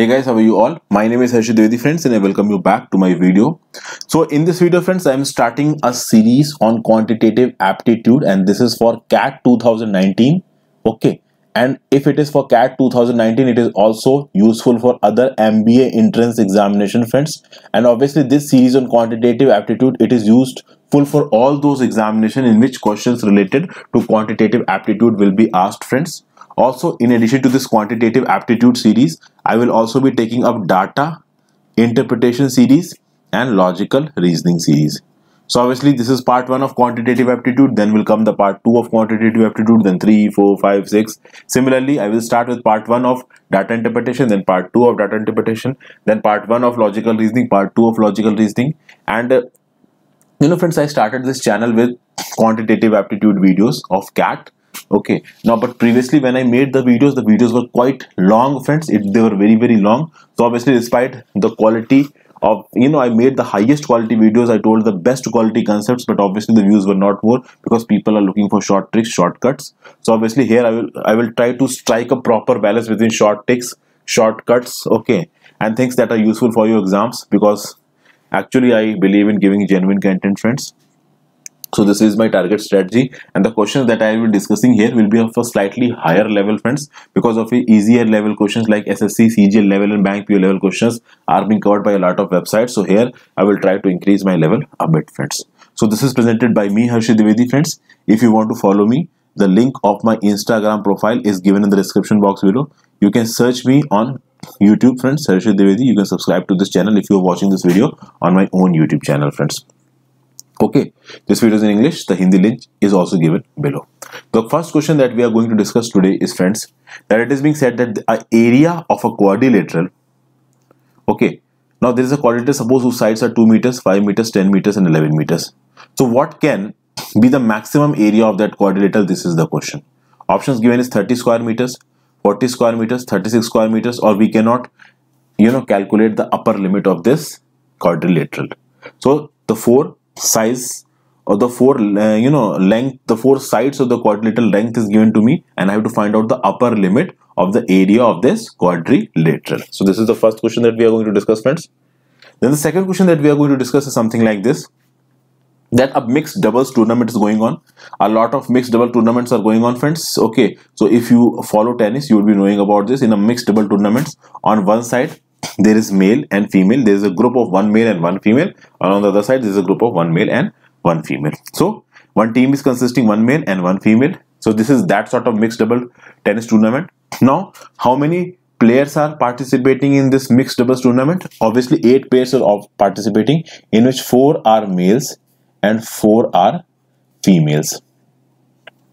Hey guys, how are you all? My name is Harshit Dwivedi friends and I welcome you back to my video. So in this video friends, I am starting a series on quantitative aptitude and this is for CAT 2019. Okay. And if it is for CAT 2019, it is also useful for other MBA entrance examination friends. And obviously this series on quantitative aptitude, it is used full for all those examination in which questions related to quantitative aptitude will be asked friends also, in addition to this quantitative aptitude series, I will also be taking up data, interpretation series and logical reasoning series. So obviously this is part 1 of quantitative aptitude, then will come the part 2 of quantitative aptitude, then 3, 4, 5, 6. Similarly, I will start with part 1 of data interpretation, then part 2 of data interpretation, then part 1 of logical reasoning, part 2 of logical reasoning. And uh, you know friends, I started this channel with quantitative aptitude videos of CAT okay. Now but previously when i made the videos the videos were quite long friends. It, they were very very long. So obviously despite the quality of you know i made the highest quality videos i told the best quality concepts but obviously the views were not more because people are looking for short tricks shortcuts. So obviously here i will i will try to strike a proper balance between short tricks shortcuts okay and things that are useful for your exams because actually i believe in giving genuine content friends so this is my target strategy and the questions that I will be discussing here will be of a slightly higher level friends because of easier level questions like SSC, CGL level and Bank PO level questions are being covered by a lot of websites. So here I will try to increase my level a bit friends. So this is presented by me Harshit Dwivedi friends. If you want to follow me, the link of my Instagram profile is given in the description box below. You can search me on YouTube friends Harshit Dwivedi. You can subscribe to this channel if you are watching this video on my own YouTube channel friends okay this video is in english. The hindi link is also given below. The first question that we are going to discuss today is friends that it is being said that the area of a quadrilateral okay now there is a quadrilateral suppose whose sides are 2 meters 5 meters 10 meters and 11 meters. So what can be the maximum area of that quadrilateral? This is the question. Options given is 30 square meters 40 square meters 36 square meters or we cannot you know calculate the upper limit of this quadrilateral. So the four size or the four uh, you know length the four sides of the quadrilateral length is given to me and I have to find out the upper limit of the area of this quadrilateral. So this is the first question that we are going to discuss friends. Then the second question that we are going to discuss is something like this that a mixed doubles tournament is going on a lot of mixed double tournaments are going on friends okay so if you follow tennis you will be knowing about this in a mixed double tournaments on one side there is male and female there is a group of one male and one female. And on the other side there is a group of one male and one female. So one team is consisting one male and one female. So this is that sort of mixed double tennis tournament. Now how many players are participating in this mixed doubles tournament? Obviously eight players are participating in which four are males and four are females.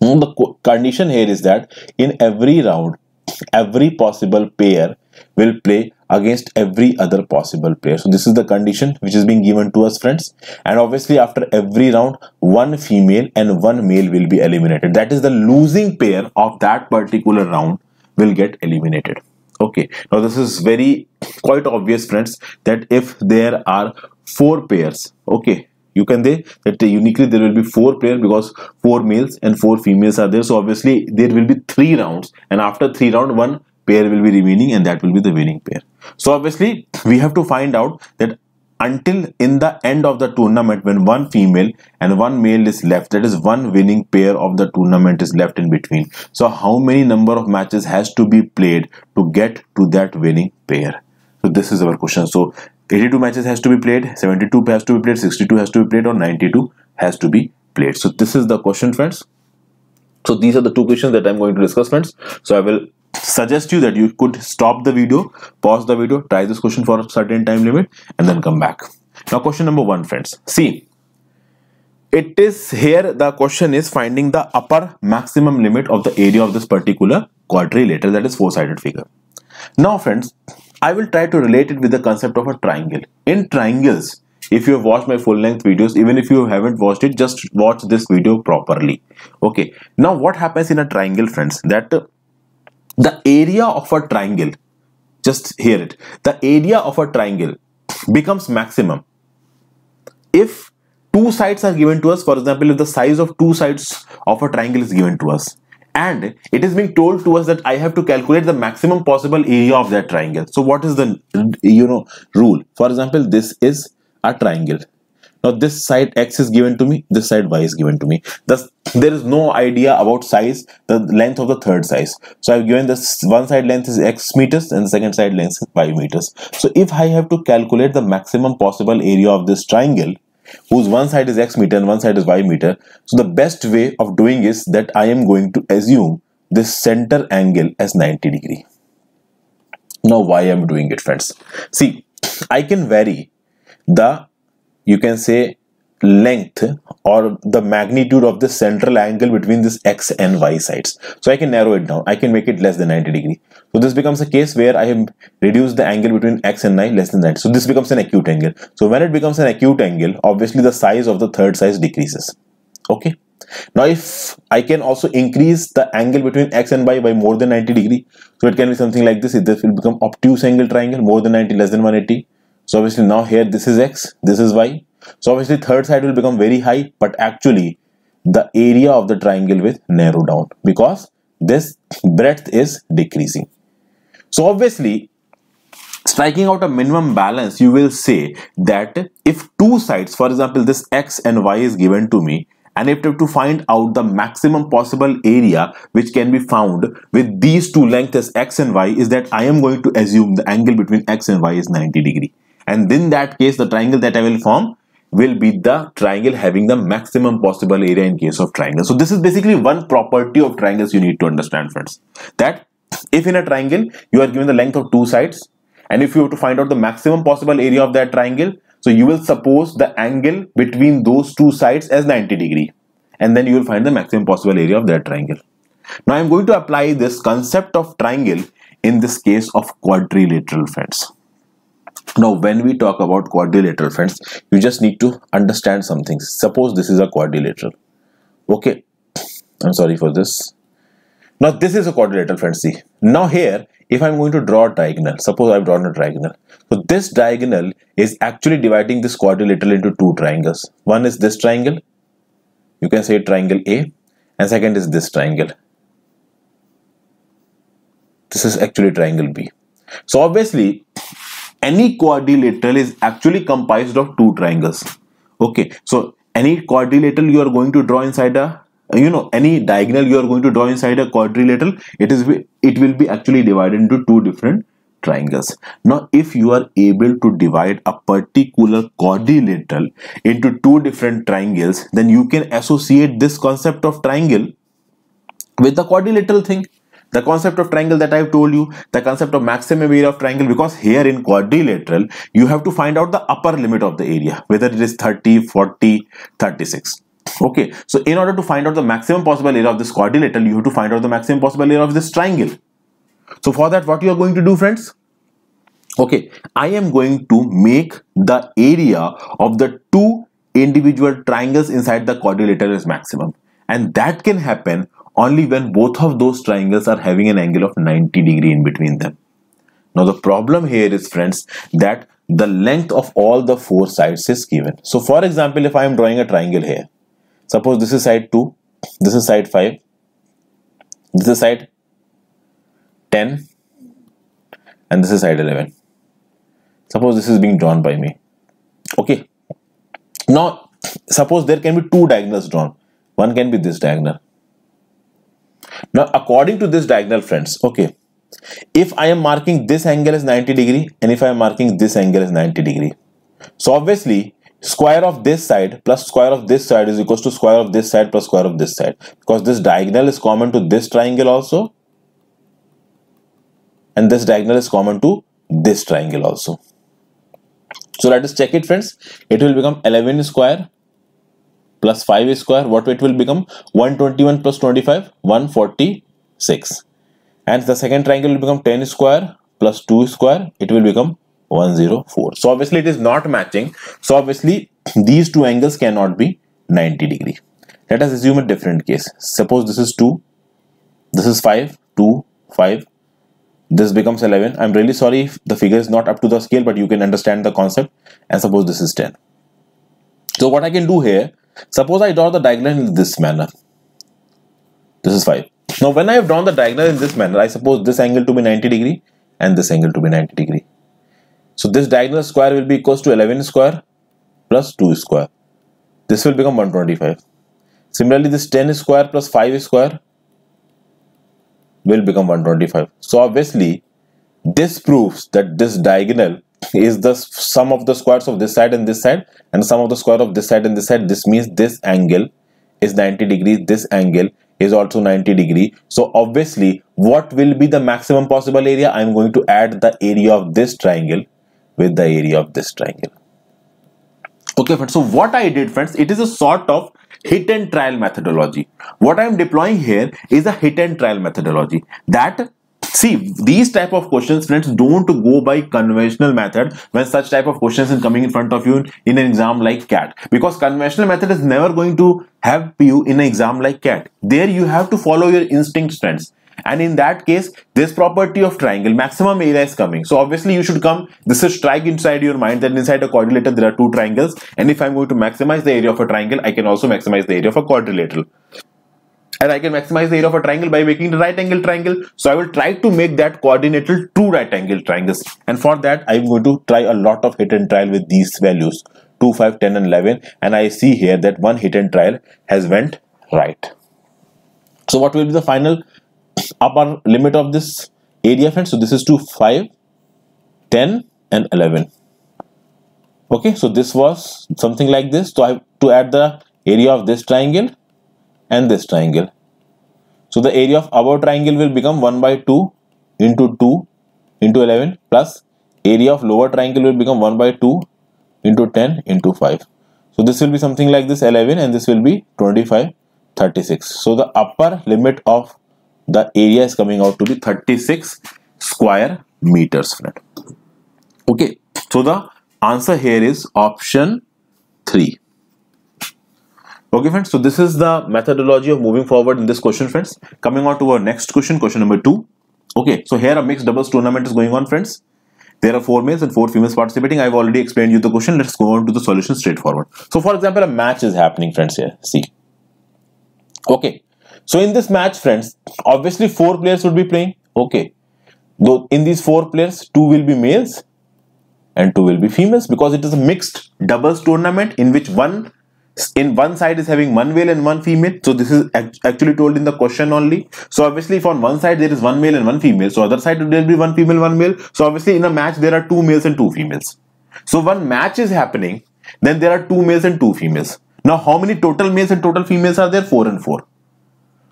The condition here is that in every round every possible pair will play against every other possible player. So this is the condition which is being given to us friends. And obviously after every round, one female and one male will be eliminated. That is the losing pair of that particular round will get eliminated. Okay. Now this is very quite obvious friends that if there are four pairs, okay, you can say that uniquely there will be four players because four males and four females are there so obviously there will be three rounds and after three round one pair will be remaining and that will be the winning pair. So obviously we have to find out that until in the end of the tournament when one female and one male is left that is one winning pair of the tournament is left in between. So how many number of matches has to be played to get to that winning pair? So this is our question. So 82 matches has to be played 72 has to be played 62 has to be played or 92 has to be played? So this is the question friends. So these are the two questions that i'm going to discuss friends. So i will suggest you that you could stop the video pause the video try this question for a certain time limit and then come back. Now question number one friends. See it is here the question is finding the upper maximum limit of the area of this particular quadrilateral that is four-sided figure. Now friends i will try to relate it with the concept of a triangle. In triangles if you have watched my full length videos even if you haven't watched it just watch this video properly. Okay. Now what happens in a triangle friends? That the area of a triangle just hear it the area of a triangle becomes maximum if two sides are given to us for example if the size of two sides of a triangle is given to us and it is being told to us that I have to calculate the maximum possible area of that triangle. So what is the you know rule? For example, this is a triangle. Now this side x is given to me, this side y is given to me. Thus there is no idea about size, the length of the third size. So I've given this one side length is x meters and the second side length is y meters. So if I have to calculate the maximum possible area of this triangle, whose one side is x meter and one side is y meter. So the best way of doing is that I am going to assume this center angle as 90 degree. Now why I am doing it friends? See, I can vary the, you can say length or the magnitude of the central angle between this x and y sides. So I can narrow it down. I can make it less than 90 degree. So this becomes a case where I have reduced the angle between x and y less than that. So this becomes an acute angle. So when it becomes an acute angle, obviously the size of the third size decreases. Okay. Now if I can also increase the angle between x and y by more than 90 degree, so it can be something like this. If this will become obtuse angle triangle more than 90 less than 180. So obviously now here this is x, this is y so obviously third side will become very high, but actually the area of the triangle will narrow down because this breadth is decreasing. So obviously striking out a minimum balance, you will say that if two sides, for example, this x and y is given to me, and if to find out the maximum possible area which can be found with these two lengths x and y is that I am going to assume the angle between x and y is 90 degree. And in that case, the triangle that I will form will be the triangle having the maximum possible area in case of triangle. So this is basically one property of triangles you need to understand friends. That if in a triangle you are given the length of two sides and if you have to find out the maximum possible area of that triangle so you will suppose the angle between those two sides as 90 degree and then you will find the maximum possible area of that triangle. Now I am going to apply this concept of triangle in this case of quadrilateral friends now when we talk about quadrilateral friends you just need to understand something suppose this is a quadrilateral. Okay. I'm sorry for this. Now this is a quadrilateral friends see. Now here if i'm going to draw a diagonal suppose i've drawn a diagonal. So this diagonal is actually dividing this quadrilateral into two triangles. One is this triangle. You can say triangle a. And second is this triangle. This is actually triangle b. So obviously any quadrilateral is actually comprised of two triangles. Okay so any quadrilateral you are going to draw inside a you know any diagonal you are going to draw inside a quadrilateral it is it will be actually divided into two different triangles. Now if you are able to divide a particular quadrilateral into two different triangles then you can associate this concept of triangle with the quadrilateral thing the concept of triangle that I've told you, the concept of maximum area of triangle, because here in quadrilateral, you have to find out the upper limit of the area, whether it is 30, 40, 36. Okay, so in order to find out the maximum possible area of this quadrilateral, you have to find out the maximum possible area of this triangle. So for that, what you are going to do, friends? Okay, I am going to make the area of the two individual triangles inside the quadrilateral is maximum. And that can happen only when both of those triangles are having an angle of 90 degree in between them. Now the problem here is friends that the length of all the four sides is given. So for example, if I am drawing a triangle here, suppose this is side 2, this is side 5, this is side 10 and this is side 11. Suppose this is being drawn by me. Okay. Now suppose there can be two diagonals drawn. One can be this diagonal now, according to this diagonal friends, okay, if I am marking this angle as 90 degree and if I am marking this angle as 90 degree, so obviously square of this side plus square of this side is equals to square of this side plus square of this side because this diagonal is common to this triangle also and this diagonal is common to this triangle also. So let us check it friends. It will become 11 square plus 5 square what it will become? 121 plus 25 146 and the second triangle will become 10 square plus 2 square it will become 104 so obviously it is not matching. So obviously these two angles cannot be 90 degree. Let us assume a different case. Suppose this is 2 this is 5 2 5 this becomes 11 i'm really sorry if the figure is not up to the scale but you can understand the concept. And suppose this is 10 so what i can do here Suppose I draw the diagonal in this manner. This is 5. Now when I have drawn the diagonal in this manner, I suppose this angle to be 90 degree and this angle to be 90 degree. So this diagonal square will be equals to 11 square plus 2 square. This will become 125. Similarly, this 10 square plus 5 square will become 125. So obviously, this proves that this diagonal is the sum of the squares of this side and this side and sum of the square of this side and this side. This means this angle is 90 degrees. This angle is also 90 degree. So obviously, what will be the maximum possible area? I'm going to add the area of this triangle with the area of this triangle. Okay friends, so what I did friends, it is a sort of hit and trial methodology. What I am deploying here is a hit and trial methodology that see these type of questions friends don't go by conventional method when such type of questions is coming in front of you in an exam like cat because conventional method is never going to help you in an exam like cat there you have to follow your instincts friends. And in that case this property of triangle maximum area is coming. So obviously you should come. This is strike inside your mind that inside a quadrilateral there are two triangles. And if i'm going to maximize the area of a triangle i can also maximize the area of a quadrilateral and I can maximize the area of a triangle by making the right angle triangle. So I will try to make that quadrilateral two right angle triangles. And for that, I'm going to try a lot of hit and trial with these values 2, 5, 10 and 11. And I see here that one hit and trial has went right. So what will be the final upper limit of this area friends so this is 2 5 10 and 11 okay so this was something like this so i have to add the area of this triangle and this triangle. So the area of our triangle will become 1 by 2 into 2 into 11 plus area of lower triangle will become 1 by 2 into 10 into 5 so this will be something like this 11 and this will be 25 36 so the upper limit of the area is coming out to be 36 square meters friend. Okay. So the answer here is option 3 okay friends so this is the methodology of moving forward in this question friends. Coming on to our next question question number two. Okay so here a mixed doubles tournament is going on friends. There are four males and four females participating. I've already explained you the question. Let's go on to the solution straightforward. So for example a match is happening friends here. See. Okay so in this match, friends, obviously four players would be playing. Okay. Though in these four players, two will be males and two will be females because it is a mixed doubles tournament in which one in one side is having one male and one female so this is actually told in the question only. So obviously if on one side there is one male and one female so other side there will be one female one male. So obviously in a match there are two males and two females. So one match is happening then there are two males and two females. Now how many total males and total females are there? Four and four.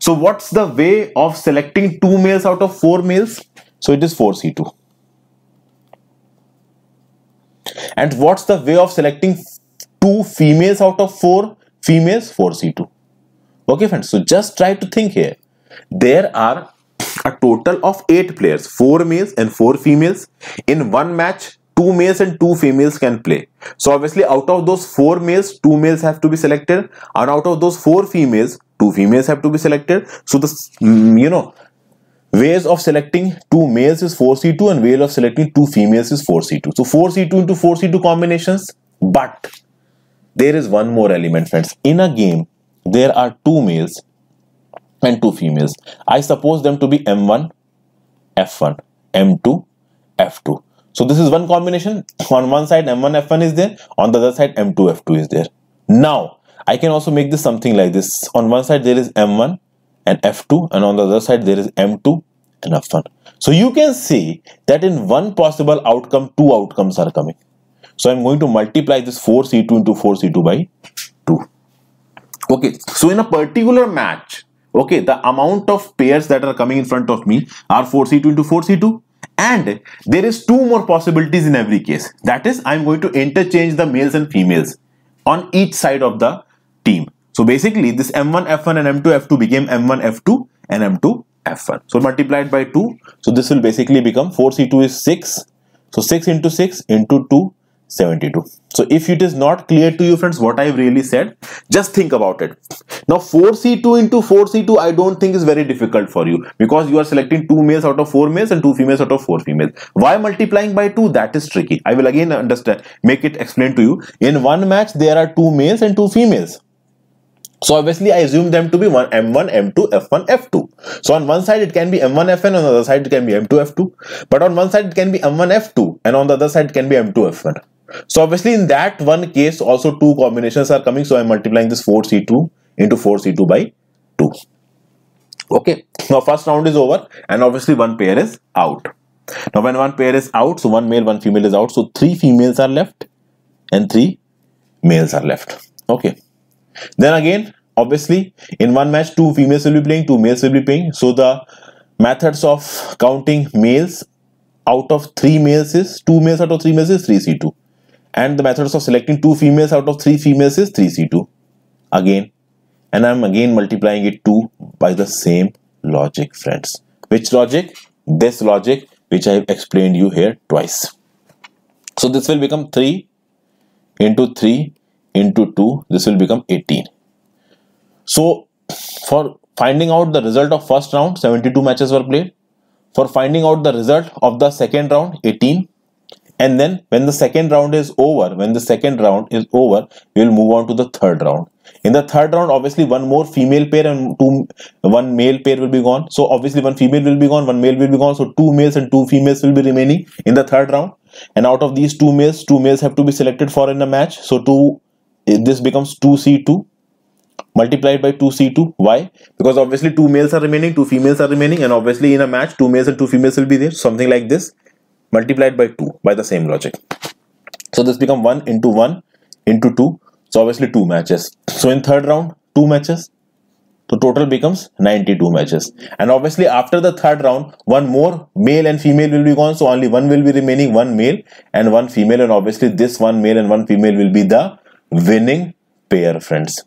So what's the way of selecting two males out of four males? So it is 4C2. And what's the way of selecting two females out of four females? 4C2. Okay friends, so just try to think here. There are a total of eight players, four males and four females. In one match, two males and two females can play. So obviously out of those four males, two males have to be selected and out of those four females, two females have to be selected so the you know ways of selecting two males is 4c2 and way of selecting two females is 4c2 so 4c2 into 4c2 combinations but there is one more element friends in a game there are two males and two females i suppose them to be m1 f1 m2 f2 so this is one combination on one side m1 f1 is there on the other side m2 f2 is there now I can also make this something like this. On one side there is M1 and F2 and on the other side there is M2 and F1. So you can see that in one possible outcome, two outcomes are coming. So I'm going to multiply this 4C2 into 4C2 by 2. Okay, so in a particular match, okay, the amount of pairs that are coming in front of me are 4C2 into 4C2 and there is two more possibilities in every case. That is, I'm going to interchange the males and females on each side of the team. So basically this M1, F1 and M2, F2 became M1, F2 and M2, F1. So multiplied by 2. So this will basically become 4C2 is 6. So 6 into 6 into 2, 72. So if it is not clear to you friends what I've really said, just think about it. Now 4C2 into 4C2 I don't think is very difficult for you because you are selecting 2 males out of 4 males and 2 females out of 4 females. Why multiplying by 2? That is tricky. I will again understand, make it explain to you. In one match there are 2 males and 2 females So obviously I assume them to be one M1, M2, F1, F2. So on one side it can be M1, F1, on the other side it can be M2, F2. But on one side it can be M1, F2 and on the other side it can be M2, F1. So obviously in that one case also two combinations are coming. So I'm multiplying this 4C2 into 4C2 by 2. Okay. Now first round is over and obviously one pair is out. Now when one pair is out, so one male, one female is out. So three females are left and three males are left. Okay. Then again, obviously, in one match, two females will be playing, two males will be playing. So the methods of counting males out of three males is two males out of three males is 3c2 and the methods of selecting two females out of three females is 3c2 again and i'm again multiplying it 2 by the same logic friends. Which logic? This logic which i have explained you here twice. So this will become 3 into 3 into 2 this will become 18 so for finding out the result of first round 72 matches were played. For finding out the result of the second round 18 and then when the second round is over when the second round is over we will move on to the third round. In the third round obviously one more female pair and two one male pair will be gone. So obviously one female will be gone one male will be gone. So two males and two females will be remaining in the third round. And out of these two males two males have to be selected for in a match. So two this becomes 2c2 multiplied by 2c2 why? Because obviously two males are remaining two females are remaining. And obviously in a match two males and two females will be there. Something like this multiplied by 2 by the same logic. So this become 1 into 1 into 2 so obviously two matches. So in third round two matches. So total becomes 92 matches. And obviously after the third round one more male and female will be gone. So only one will be remaining one male and one female. And obviously this one male and one female will be the winning pair friends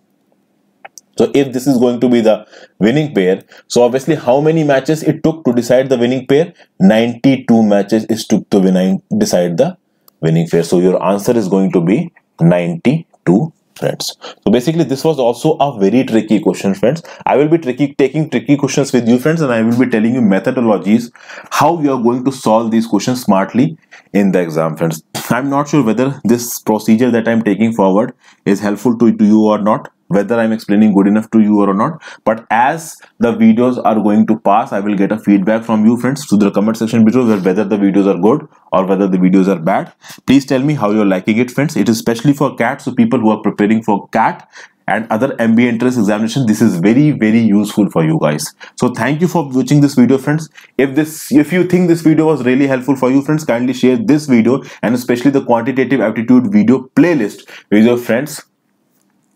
so if this is going to be the winning pair so obviously how many matches it took to decide the winning pair? 92 matches is took to win decide the winning pair. So your answer is going to be 92 friends. So basically this was also a very tricky question friends. I will be tricky taking tricky questions with you friends and i will be telling you methodologies how you are going to solve these questions smartly in the exam friends. I'm not sure whether this procedure that i'm taking forward is helpful to, to you or not whether i'm explaining good enough to you or not but as the videos are going to pass i will get a feedback from you friends to the comment section below whether the videos are good or whether the videos are bad. Please tell me how you're liking it friends. It is especially for cat so people who are preparing for cat and other MBA entrance examination this is very very useful for you guys. So thank you for watching this video friends. If this if you think this video was really helpful for you friends kindly share this video and especially the quantitative aptitude video playlist with your friends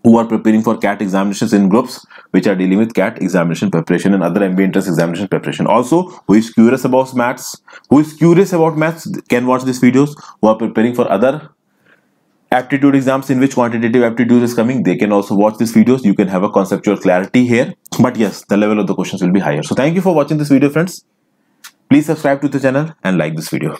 who are preparing for CAT examinations in groups which are dealing with CAT examination preparation and other MBA entrance examination preparation. Also, who is curious about maths, who is curious about maths can watch these videos, who are preparing for other aptitude exams in which quantitative aptitude is coming they can also watch these videos. You can have a conceptual clarity here. But yes the level of the questions will be higher. So thank you for watching this video friends. Please subscribe to the channel and like this video